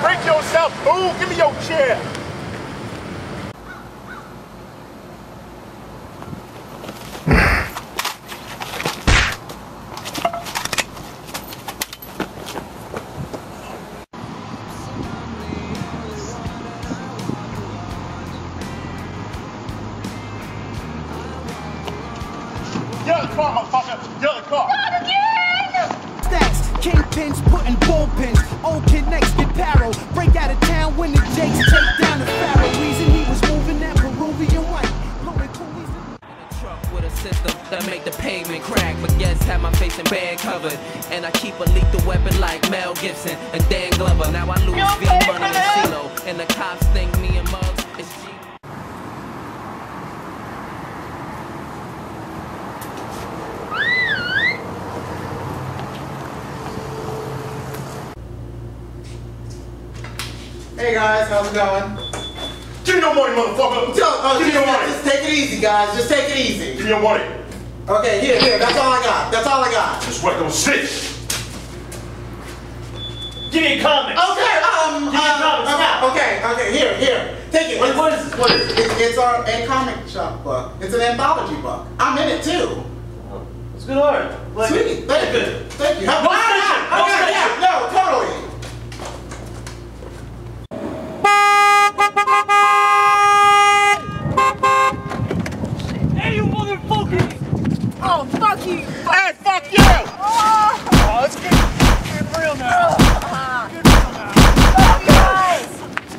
Break yourself, fool. Give me your chair. Guys, how's it going? Give me your money, motherfucker. Yo, oh, Give me just, your money. just take it easy, guys. Just take it easy. Give me your money. Okay, here, here. That's all I got. That's all I got. Just work don't sit. Give me a comment. Okay, um, Give me comment, uh, snap. okay, okay, here, here. Take it. What- It's- what is this? What is this? It's, it's our a comic shop book. It's an anthology book. I'm in it too. It's good art. Like, Sweet. Thank you. Good. Thank you. No ah, no okay, no. Hey, you motherfuckers! Oh, fuck you! Hey, fuck you. Oh, it's getting, getting real now. Fuck you guys!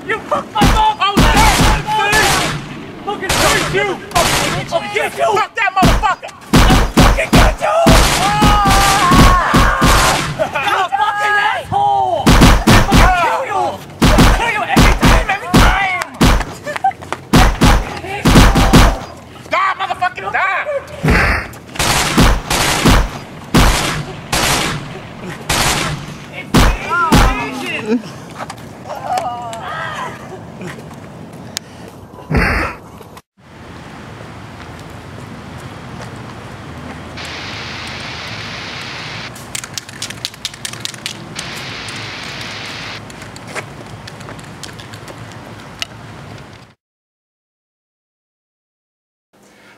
You fucked my mom! Oh, I Look at you! I'll get you! Fuck that motherfucker. fucking get you! You fucking asshole! I'll kill you! I'll kill you every time, every time! Die, motherfucking die.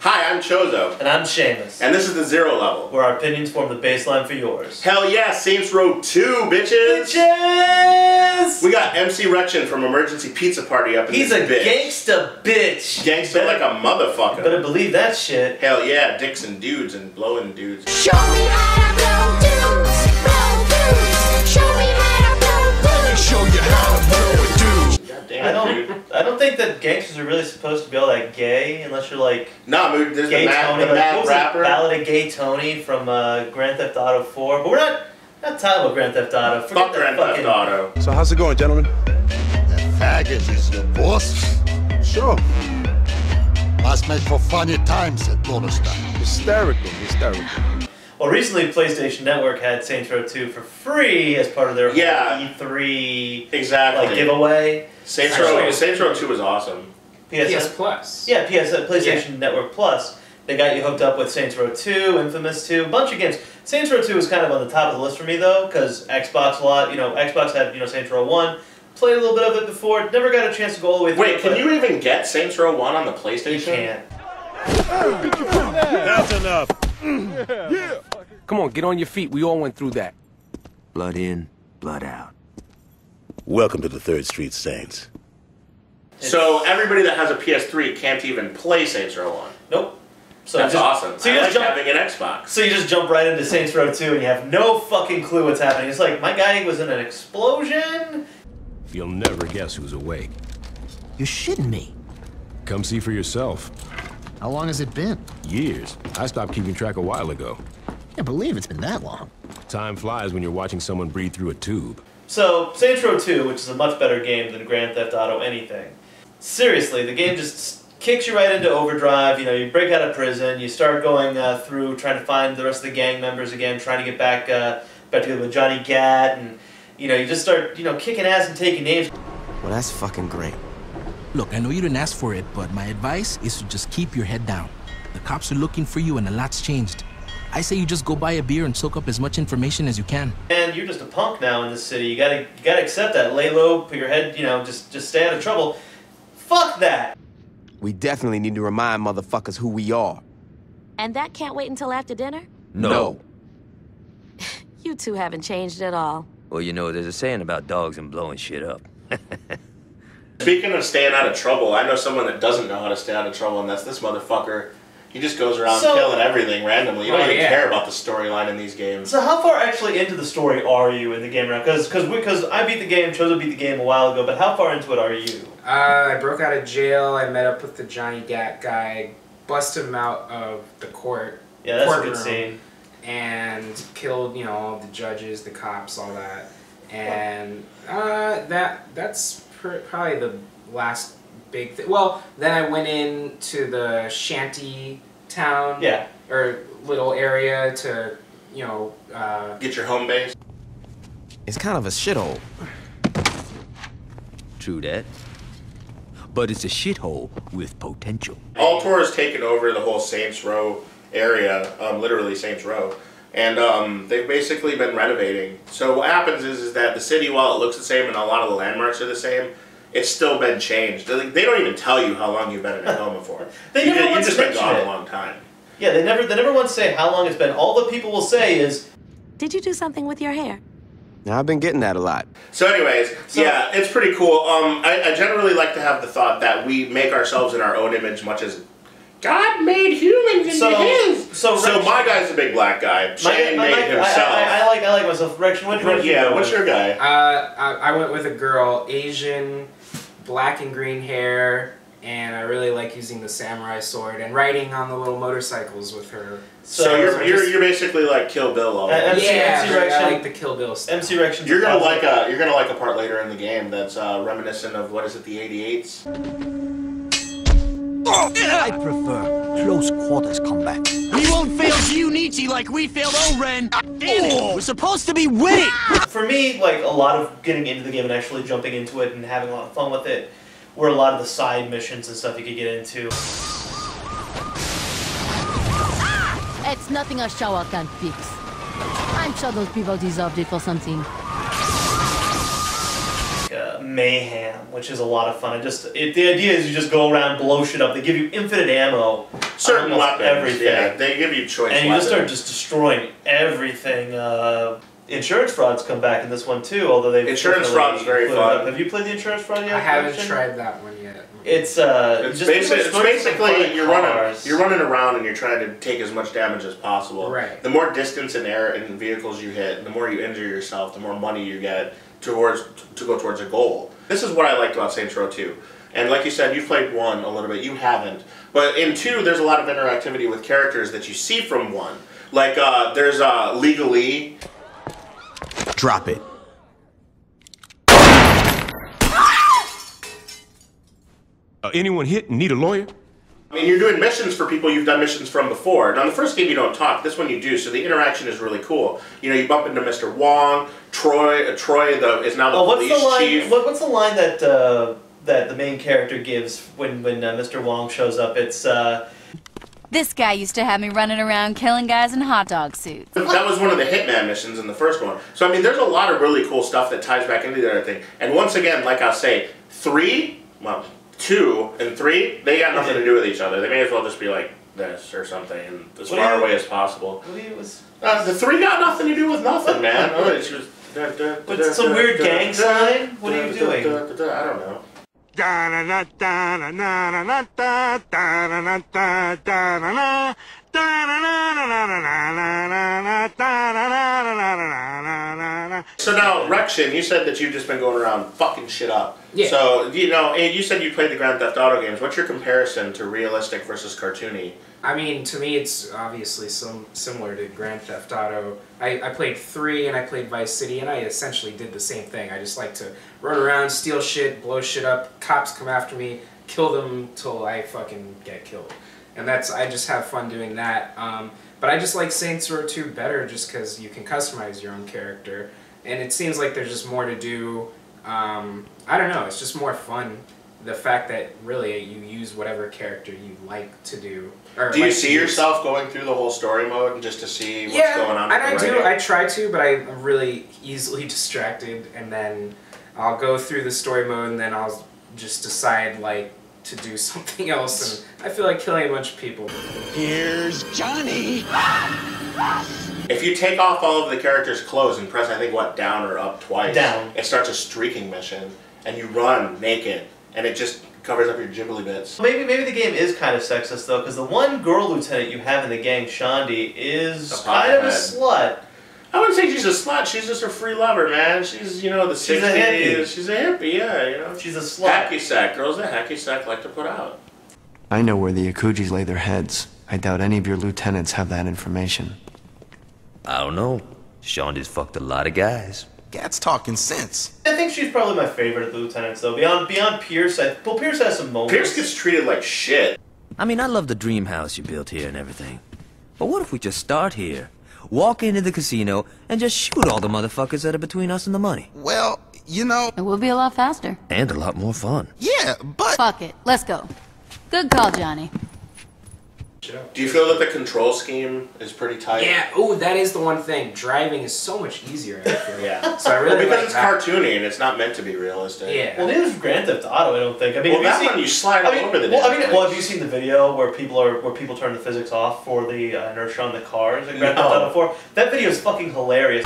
Hi, I'm Chozo, And I'm Shamus, and this is the Zero Level. where our opinions form the baseline for yours. Hell yeah, Saints Row 2, bitches! Bitches! We got MC Wreckshin from Emergency Pizza Party up in He's this a bitch. gangsta bitch. Gangsta like a motherfucker. Better believe that shit. Hell yeah, dicks and dudes and blowing dudes. Show me how to blow dudes, blow dudes. Show me how to blow dudes. Show you how to blow a dude. God I don't. I don't think that gangsters are really supposed to be all that gay, unless you're like Nah, dude, there's Gay the mad, Tony, the like mad what was rapper. it? Ballad of Gay Tony from uh, Grand Theft Auto 4. But we're not not talking about Grand Theft Auto. Forget Fuck Grand fucking, Theft Auto. So how's it going, gentlemen? The faggot is your boss? Sure. Must make for funny times at bonus time. Hysterical, hysterical. Well, recently PlayStation Network had Saints Row 2 for free as part of their Yeah. E3 Exactly. like giveaway. Saints Row, Saints Row 2 was awesome. PS, Plus. Yeah, PS PlayStation Network Plus. They got you hooked up with Saints Row 2, Infamous 2, a bunch of games. Saints Row 2 was kind of on the top of the list for me though, because Xbox a lot. You know, Xbox had you know Saints Row 1. Played a little bit of it before. Never got a chance to go all the way through. Wait, can you even get Saints Row 1 on the PlayStation? You can't. That's enough. Yeah. Come on, get on your feet. We all went through that. Blood in, blood out. Welcome to the Third Street Saints. So everybody that has a PS3 can't even play Saints Row 1. Nope. So That's just, awesome. So you I just like jump. having an Xbox. So you just jump right into Saints Row 2 and you have no fucking clue what's happening. It's like my guy was in an explosion. You'll never guess who's awake. You're shitting me. Come see for yourself. How long has it been? Years. I stopped keeping track a while ago. I Can't believe it's been that long. Time flies when you're watching someone breathe through a tube. So Saints Row 2, which is a much better game than Grand Theft Auto anything. Seriously, the game just kicks you right into overdrive. You know, you break out of prison, you start going uh, through trying to find the rest of the gang members again, trying to get back uh, back together with Johnny Gat, and you know, you just start you know kicking ass and taking names. Well, that's fucking great. Look, I know you didn't ask for it, but my advice is to just keep your head down. The cops are looking for you and a lot's changed. I say you just go buy a beer and soak up as much information as you can. And you're just a punk now in this city. You gotta, you gotta accept that. Lay low, put your head, you know, just, just stay out of trouble. Fuck that. We definitely need to remind motherfuckers who we are. And that can't wait until after dinner? No. You two haven't changed at all. Well, you know, there's a saying about dogs and blowing shit up. Speaking of staying out of trouble, I know someone that doesn't know how to stay out of trouble, and that's this motherfucker. He just goes around So- killing everything randomly. You don't Oh, even yeah. care about the storyline in these games. So how far actually into the story are you in the game now? Because because because I beat the game, Chozo beat the game a while ago, but how far into it are you? Uh, I broke out of jail. I met up with the Johnny Gat guy, busted him out of the court. Yeah, that's a good scene. And killed, you know, all the judges, the cops, all that. And uh, that that's pr- probably the last big thing. Well, then I went in to the shanty town. Yeah. Or little area to, you know. Uh, Get your home base. It's kind of a shithole. True that. But it's a shithole with potential. Ultor has taken over the whole Saints Row area, um, literally Saints Row, and um, they've basically been renovating. So what happens is, is that the city, while it looks the same and a lot of the landmarks are the same, it's still been changed. They they don't even tell you how long you've been in a coma for. They you never ju- once you've just been mention gone it. a long time. Yeah, they never they never once say how long it's been. All the people will say is Did you do something with your hair? Now, I've been getting that a lot. So, anyways, yeah, it's pretty cool. Um, I, I generally like to have the thought that we make ourselves in our own image, much as God made humans into So- His. so so Rex- my guy's a big black guy. Shane my- made my- I- himself. I, I, I like I like myself. Wreckshin, what, what yeah, what's your guy? Uh, I, I went with a girl, Asian, black and green hair, and I really like using the samurai sword and riding on the little motorcycles with her. So, you're, you're, just- you're basically like Kill Bill all Uh, over. MC yeah, MC I like the Kill Bill stuff. MC Wreckshin. You're gonna like a you're gonna like a part later in the game that's uh, reminiscent of what is it the 88s. I prefer close quarters combat. We won't fail Jyunichi like we failed Oren. Damn it! We're supposed to be winning. Ah. For me, like a lot of getting into the game and actually jumping into it and having a lot of fun with it, were a lot of the side missions and stuff you could get into. It's nothing a shower can't fix. I'm sure those people deserved it for something. Mayhem, which is a lot of fun. It just it, the idea is you just go around, blow shit up. They give you infinite ammo, Certain on weapons, everything. yeah, they give you choice and you just start just destroying everything. Uh, insurance frauds come back in this one too, although they've Insurance definitely fraud is very fun. up. Have you played the insurance fraud yet? I haven't Christian? tried that one yet. It's uh, It's, just pretty it's going through some basically you're running you're running around and you're trying to take as much damage as possible. Right. The more distance and air and vehicles you hit, the more you injure yourself, the more money you get towards to go towards a goal. This is what I liked about Saints Row 2. And like you said, you've played one a little bit. You haven't, but in two, there's a lot of interactivity with characters that you see from one. Like uh, there's uh, legally. Drop it. Uh, anyone hit and need a lawyer? I mean, you're doing missions for people you've done missions from before. Now, in the first game, you don't talk. This one, you do. So the interaction is really cool. You know, you bump into Mr. Wong, Troy. Uh, Troy the, is now the Oh, what's police the line? chief. What, what's the line that uh, that the main character gives when when uh, Mr. Wong shows up? It's uh, This guy used to have me running around killing guys in hot dog suits. That was one of the Hitman missions in the first one. So I mean, there's a lot of really cool stuff that ties back into the other thing. And once again, like I'll say, three, well, two and three, they got nothing to do with each other. They may as well just be like this or something, and as What far you- away as possible. what was? Uh, the three got nothing to do with nothing, man. Oh, it's just. What's some weird gang sign? What are you doing? I don't know. So now, Wreckshin, you said that you've just been going around fucking shit up. Yeah. So you know, and you said you played the Grand Theft Auto games. What's your comparison to realistic versus cartoony? I mean, to me, it's obviously some similar to Grand Theft Auto. I, I played three and I played Vice City, and I essentially did the same thing. I just like to run around, steal shit, blow shit up. Cops come after me, kill them till I fucking get killed, and that's I just have fun doing that. Um, but I just like Saints Row 2 better, just because you can customize your own character, and it seems like there's just more to do. Um, I don't know. It's just more fun the fact that really you use whatever character you like to do. Or Do you like see yourself going through the whole story mode just to see what's yeah, going on? and I do. I try to, but I'm really easily distracted, and then I'll go through the story mode, and then I'll just decide like to do something else, and I feel like killing a bunch of people. Here's Johnny. If you take off all of the characters' clothes and press, I think, what, down or up twice, Down. it starts a streaking mission, and you run naked, and it just covers up your jibbly bits. Maybe maybe the game is kind of sexist though, because the one girl lieutenant you have in the gang, Shaundi, is kind of a slut. I wouldn't say she's a slut. She's just a free lover, man. She's, you know, the She's a hippie. She's a hippie, yeah, you know. She's a slut. Hacky sack. Girls that hacky sack like to put out. I know where the Akujis lay their heads. I doubt any of your lieutenants have that information. I don't know. Shonda's fucked a lot of guys. Gat's talking sense. I think she's probably my favorite of the lieutenants though. Beyond beyond Pierce, I, well Pierce has some moments. Pierce gets treated like shit. I mean, I love the dream house you built here and everything. But what if we just start here, walk into the casino, and just shoot all the motherfuckers that are between us and the money? Well, you know. It will be a lot faster. And a lot more fun. Yeah, but. Fuck it. Let's go. Good call, Johnny. Do you feel that the control scheme is pretty tight? Yeah. Oh, that is the one thing. Driving is so much easier. I feel. Yeah. So I really well, because like it's that. cartoony and it's not meant to be realistic. Yeah. Well, neither is Grand Theft Auto. I don't think. I mean, Well, have that you seen, one you slide I all mean, over the. Well, I mean, well, have you seen the video where people are where people turn the physics off for the uh, inertia on the cars in Grand Theft Auto 4? That video is fucking hilarious.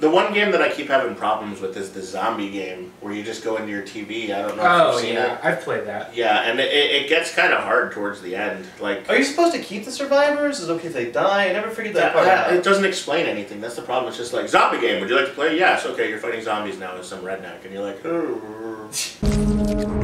The one game that I keep having problems with is the zombie game, where you just go into your TV. I don't know if Oh you've seen yeah, it. I've played that. Yeah, and it, it gets kind of hard towards the end. Like, Are you supposed to keep the survivors? Is it okay if they die? I never figured that that- part out. it doesn't explain anything. That's the problem. It's just like zombie game. Would you like to play? Yes. Okay, you're fighting zombies now as some redneck, and you're like, oh.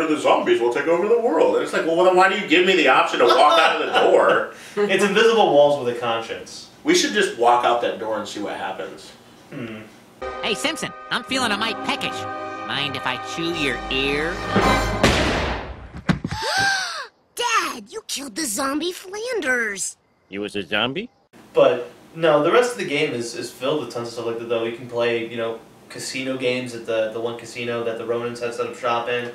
or the zombies will take over the world. And it's like, well, then why do you give me the option to walk out of the door? it's invisible walls with a conscience. We should just walk out that door and see what happens. Hmm. Hey, Simpson, I'm feeling a mite peckish. Mind if I chew your ear? Dad, you killed the zombie Flanders. You was a zombie? But no, the rest of the game is, is filled with tons of stuff like that. Though you can play, you know, casino games at the the one casino that the Ronins had set up shop in.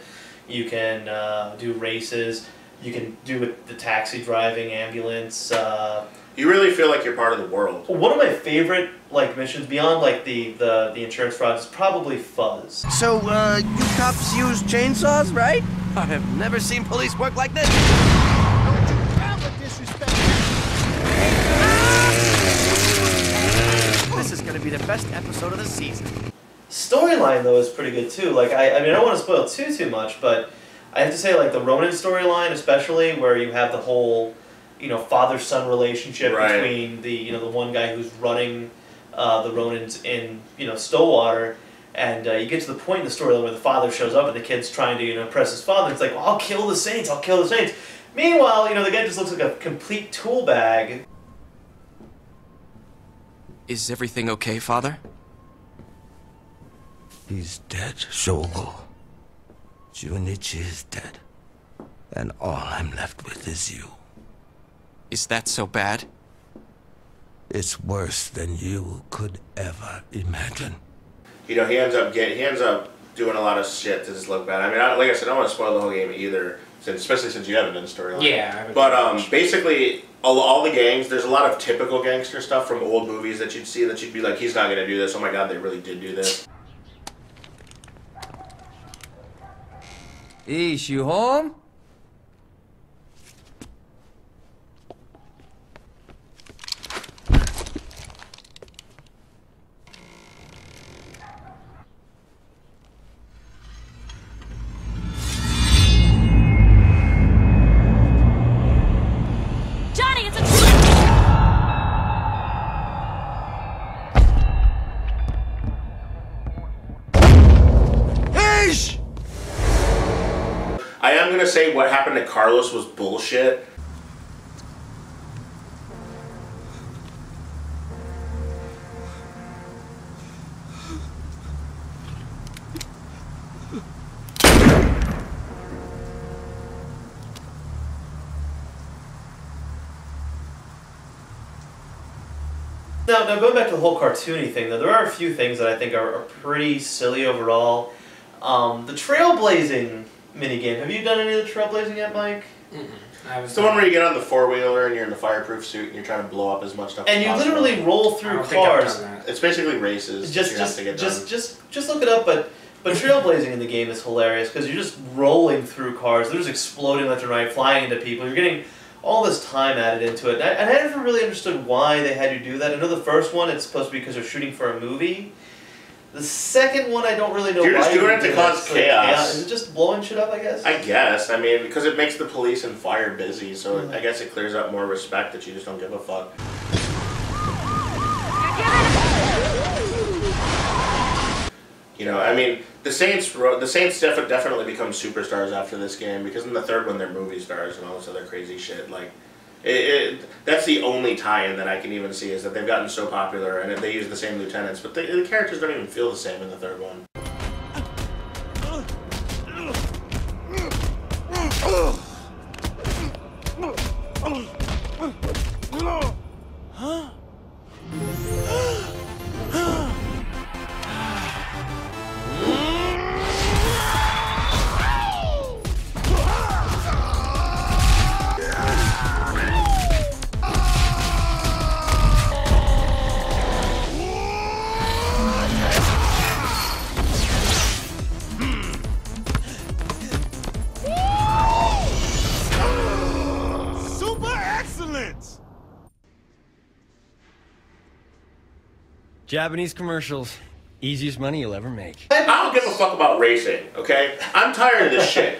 You can uh, do races. You can do with the taxi driving, ambulance. Uh, You really feel like you're part of the world. one of my favorite like missions beyond like the the, the insurance fraud is probably Fuzz. So, uh, you cops use chainsaws, right? I have never seen police work like this. This is gonna be the best episode of the season. Storyline though is pretty good too. Like I, I mean I don't want to spoil too too much, but I have to say like the Ronin storyline especially where you have the whole you know father son relationship Right. between the you know the one guy who's running uh, the Ronins in you know Stillwater. And uh, you get to the point in the storyline where the father shows up and the kid's trying to you know impress his father. It's like, well, I'll kill the saints. I'll kill the saints. Meanwhile, you know the guy just looks like a complete tool bag. Is everything okay, Father? He's dead, Shogo. Jyunichi is dead. And all I'm left with is you. Is that so bad? It's worse than you could ever imagine. You know, he ends up get he ends up doing a lot of shit to just look bad. I mean, I, like I said, I don't want to spoil the whole game either, since, especially since you haven't done storyline. Yeah, I But um, basically, all, all the gangs, there's a lot of typical gangster stuff from old movies that you'd see that you'd be like, he's not gonna do this. Oh my god, they really did do this. Ish, you home? Carlos was bullshit. Now, now going back to the whole cartoony thing, though, there are a few things that I think are, are pretty silly overall. Um, the trailblazing minigame. Have you done any of the trailblazing yet, Mike? It's the one where you get on the four wheeler and you're in the fireproof suit and you're trying to blow up as much stuff. And as you possible. literally roll through cars. It's basically races. that Just, have just, to get just, done. just, just look it up. But, but trailblazing in the game is hilarious because you're just rolling through cars. They're just exploding left and right, flying into people. You're getting all this time added into it. And I, and I never really understood why they had you do that. I know the first one it's supposed to be because they're shooting for a movie. The second one, I don't really know You're why. just doing it to cause chaos. Is it just blowing shit up? I guess. I guess. I mean, because it makes the police and fire busy, so Mm. I guess it clears up more respect that you just don't give a fuck. You know, I mean, the Saints, the Saints def- definitely become superstars after this game because in the third one they're movie stars and all this other crazy shit. Like, it, it, that's the only tie-in that I can even see is that they've gotten so popular and they use the same lieutenants, but the characters don't even feel the same in the third one. Japanese commercials. Easiest money you'll ever make. I don't give a fuck about racing, okay? I'm tired of this shit.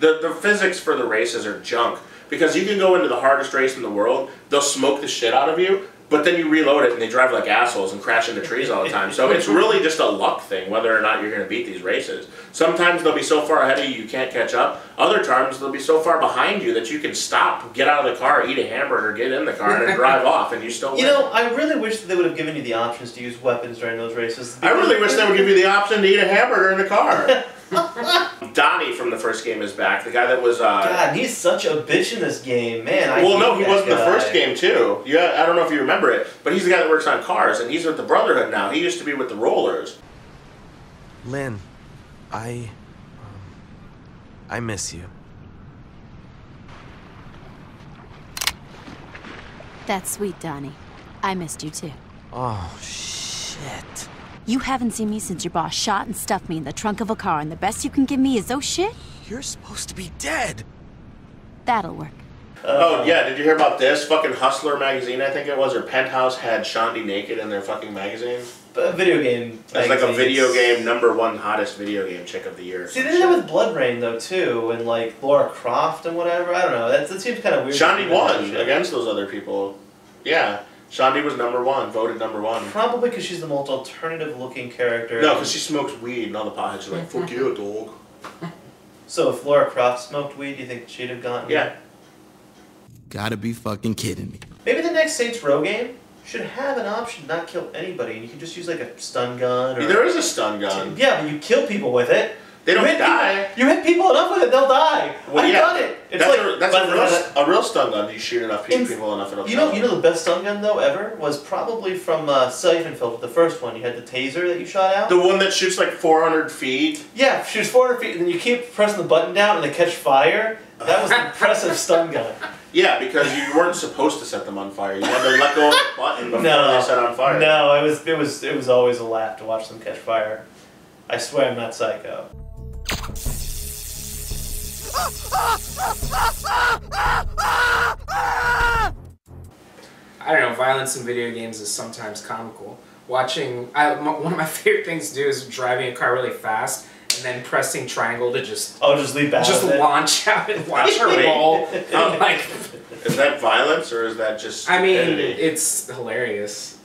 The, the physics for the races are junk because you can go into the hardest race in the world, they'll smoke the shit out of you, but then you reload it and they drive like assholes and crash into trees all the time. So it's really just a luck thing whether or not you're going to beat these races. Sometimes they'll be so far ahead of you you can't catch up. Other times they'll be so far behind you that you can stop, get out of the car, eat a hamburger, get in the car, and drive off, and you still win. You know, I really wish that they would have given you the options to use weapons during those races. I really wish they would give you the option to eat a hamburger in the car. Donnie from the first game is back. The guy that was. Uh, God, he's such a bitch in this game, man. I well, no, he that was in the first game too. Yeah, I don't know if you remember it, but he's the guy that works on cars, and he's with the Brotherhood now. He used to be with the Rollers. Lin, I. Um, I miss you. That's sweet, Donnie. I missed you too. Oh, shit. You haven't seen me since your boss shot and stuffed me in the trunk of a car, and the best you can give me is oh shit? You're supposed to be dead. That'll work. oh yeah, did you hear about this? Fucking Hustler magazine, I think it was, or Penthouse had Shaundi naked in their fucking magazine. A video game. It's like a video game number one hottest video game chick of the year. or See, some they did that with BloodRayne though too, and like Laura Croft and whatever. I don't know. That, that seems kind of weird. Shaundi won against those other people. Yeah, Shaundi was number one, voted number one. Probably because she's the most alternative-looking character. No, because she smokes weed, and all the potheads are like, "Fuck you, dog." So if Laura Croft smoked weed, do you think she'd have gotten? Yeah. Gotta be fucking kidding me. Maybe the next Saints Row game should have an option to not kill anybody, and you can just use like a stun gun. Or There is a stun gun. Yeah, but you kill people with it. They don't you hit die. People, you hit people enough with it, they'll die. Well, I've yeah, done it. It's that's like a, that's a, real, a real stun gun. You shoot enough pe- In- people enough, it'll You know, you know the best stun gun though ever was probably from uh, the first one. You had the taser that you shot out. The one that shoots like 400 feet. Yeah, shoots 400 feet, and then you keep pressing the button down, and they catch fire. That was an impressive stun gun. Yeah, because you weren't supposed to set them on fire. You had to let go of the button before No, they set on fire. no, it was it was it was always a laugh to watch them catch fire. I swear I'm not psycho. I don't know. Violence in video games is sometimes comical. Watching, I, m- one of my favorite things to do is driving a car really fast and then pressing triangle to just oh just leap out just of it. launch out and watch her Wait. roll. Oh. like, Is that violence or is that just I mean, it's hilarious.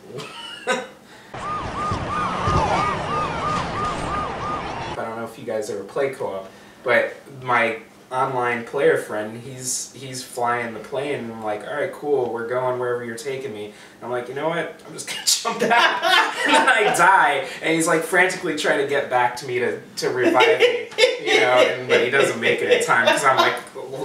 I don't know if you guys ever play co-op, but my online player friend. He's he's flying the plane, and I'm like, all right, cool, we're going wherever you're taking me. And I'm like, you know what? I'm just gonna jump out, and then I die. And he's like frantically trying to get back to me to, to revive me, you know, and, but he doesn't make it in time because I'm like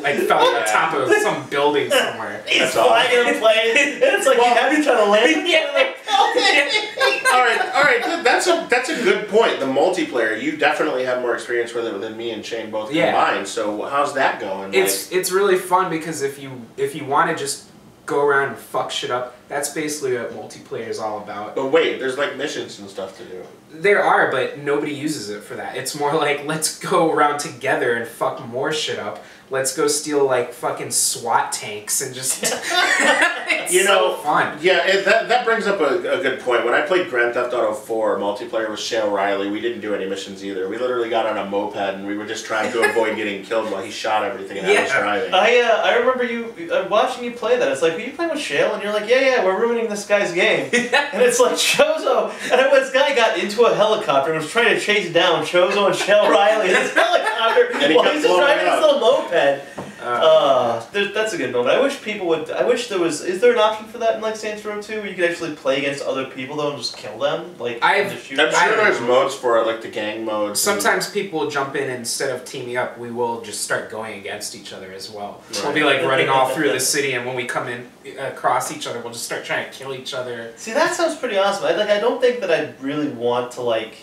I fell on top of some building somewhere. He's flying in a plane, and it's like you have to try to land. yeah, all right, all right. That's a that's a good point. The multiplayer, you definitely have more experience with it than me and Shane both Yeah. combined. So how's that going? It's it's really fun because if you if you want to just go around and fuck shit up, that's basically what multiplayer is all about. But wait, there's like missions and stuff to do. There are, but nobody uses it for that. It's more like let's go around together and fuck more shit up. Let's go steal like fucking SWAT tanks and just. it's you know, so fun. Yeah, it, that that brings up a, a good point. When I played Grand Theft Auto 4 multiplayer with Shale Riley, we didn't do any missions either. We literally got on a moped and we were just trying to avoid getting killed while he shot everything and I was driving. I uh, I remember you uh, watching you play that. It's like, are you playing with Shale? And you're like, yeah, yeah, we're ruining this guy's game. and it's like Chozo, and then this guy got into a helicopter? And was trying to chase down. Chozo and Shell Riley. In this helicopter. While he's driving his little moped. Uh, there- that's a good moment. I wish people would. I wish there was. Is there an option for that in like Saints Row 2 where you could actually play against other people though and just kill them? Like I've- just shoot I'm them? sure there's modes for it, like the gang modes. and- Sometimes people jump in instead of teaming up. We will just start going against each other as well. We'll be like running all through the city, and when we come in across each other, we'll just start trying to kill each other. See, that sounds pretty awesome. I, like, I don't think that I really want to like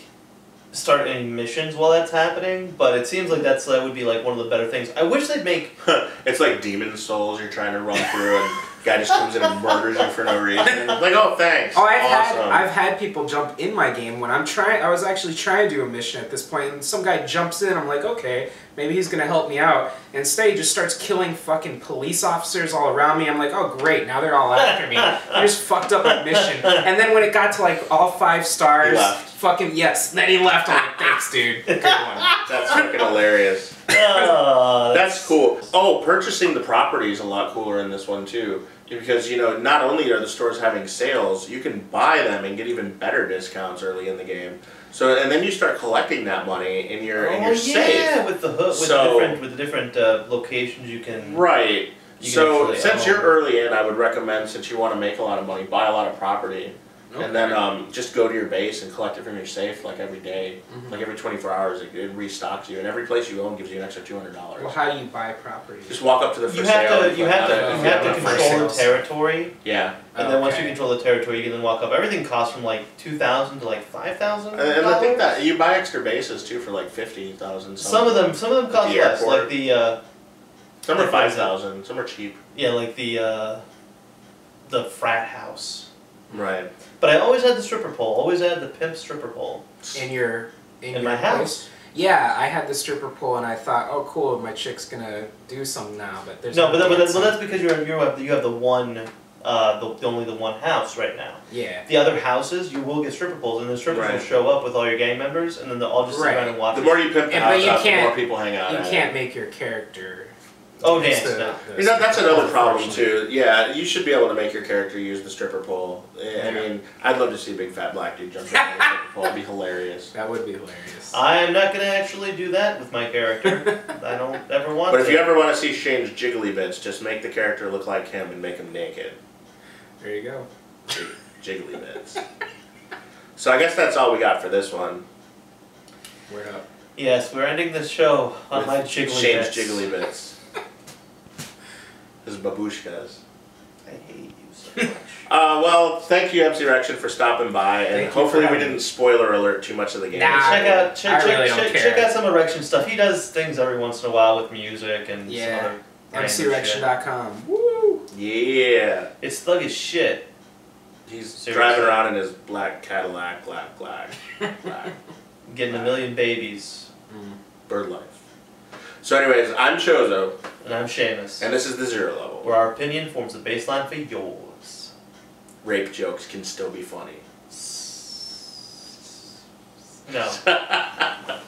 start any missions while that's happening, but it seems like that's that would be like one of the better things. I wish they'd make. it's like Demon Souls. You're trying to run through, and guy just comes in and murders you for no reason. Like, oh, thanks. Oh, I've awesome. had I've had people jump in my game when I'm trying. I was actually trying to do a mission at this point, and some guy jumps in. I'm like, okay, maybe he's gonna help me out. Instead, he just starts killing fucking police officers all around me. I'm like, oh great, now they're all after me. I just fucked up my mission. And then when it got to like all five stars, left. fucking yes. Then he left. I'm like, thanks, dude. Good one. That's fucking hilarious. Oh, That's cool. Oh, purchasing the property is a lot cooler in this one too. Because you know, not only are the stores having sales, you can buy them and get even better discounts early in the game. So, and then you start collecting that money in your in oh your yeah, safe. with the hook, with So- the different with the different uh, locations you can. Right. You can So actually since own. you're early in, I would recommend since you want to make a lot of money, buy a lot of property, and then um, just go to your base and collect it from your safe like every day. Mhm. like every 24 hours. It, it restocks you, and every place you own gives you an extra 200 dollars. Well, how do you buy property? Just walk up to the for You sale. have to you have to you if have to control the territory. Yeah. And then once you control the territory, you can then walk up. Everything costs from like two thousand to like five thousand. And, and I think that you buy extra bases too for like fifty thousand. some of them some of them cost the less. airport. Like the uh, Some are like, five thousand. Some are cheap. yeah, like the uh, the frat house. Right. But I always had the stripper pole. Always had the pimp stripper pole. in your in, In your my place? house. Yeah, I had the stripper pole, and I thought, oh, cool, my chick's gonna do something now. But there's No, but, that, but, that, dancing. but that's because you're you have you have the one. Uh, the, the only the one house right now. yeah. The other houses, you will get stripper poles, and the strippers will show up with all your gang members, and then they'll all just sit Right. around and watch. The more you pimp the house you out, the more people hang out. You can't make your character. Oh, It's dance, the- no. the You know, that's another problem too. Yeah, you should be able to make your character use the stripper pole. Eh, I- I mean, I'd love to see a big fat black dude jump on the stripper pole. It'd be hilarious. That would be hilarious. I'm not gonna actually do that with my character. I don't ever want to. But to. if you ever want to see Shane's jiggly bits, just make the character look like him and make him naked. there you go. Jig- Jiggly bits. So I guess that's all we got for this one. Word up. Yes, we're ending this show on With my jiggly Shane's bits. jiggly bits. His babushkas. I hate you so much. Uh, well, thank you, MC Wreckshin, for stopping by, and Thank hopefully we didn't spoiler alert too much of the game. Nah. check out check, I check, really don't check, care. check out some erection stuff. He does things every once in a while with music and Yeah. some other random. MCWreckshin.com. Woo! Yeah. It's thug as shit. He's Seriously. driving around in his black Cadillac, black, black, black. Getting a million babies. Bird life. So, anyways, I'm Chozo, And I'm Shamus. and this is the zero level. where our opinion forms the baseline for yours. Rape jokes can still be funny. No.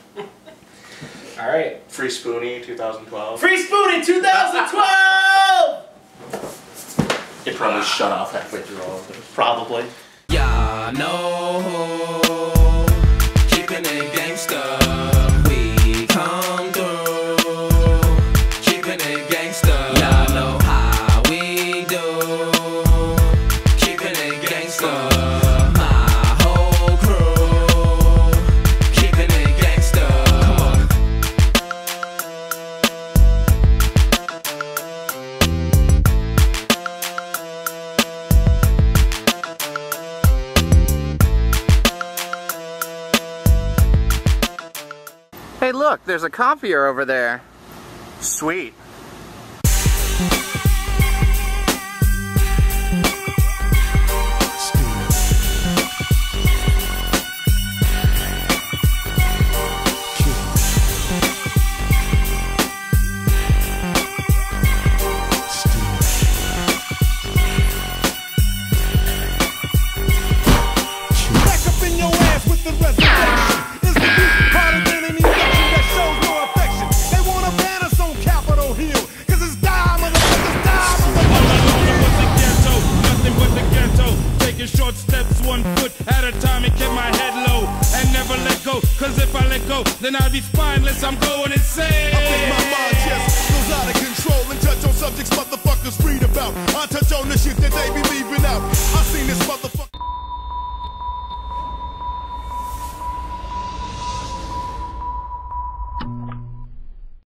All right. Free Spoonie 2012. Free Spoonie 2012! It probably ah. shut off halfway through all of this. Probably. Yeah, no. Keeping it gangsta. Look, there's a copier over there. Sweet.